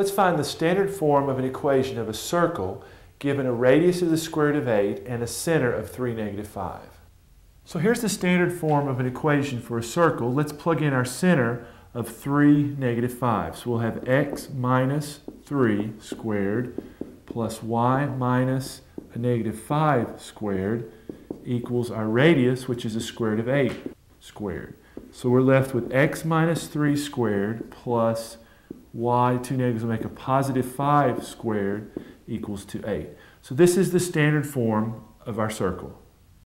Let's find the standard form of an equation of a circle given a radius of the square root of 8 and a center of 3, negative 5. So here's the standard form of an equation for a circle. Let's plug in our center of 3, negative 5. So we'll have x minus 3 squared plus y minus a negative 5 squared equals our radius, which is the square root of 8 squared. So we're left with x minus 3 squared plus y, two negatives will make a positive 5 squared equals to 8. So this is the standard form of our circle.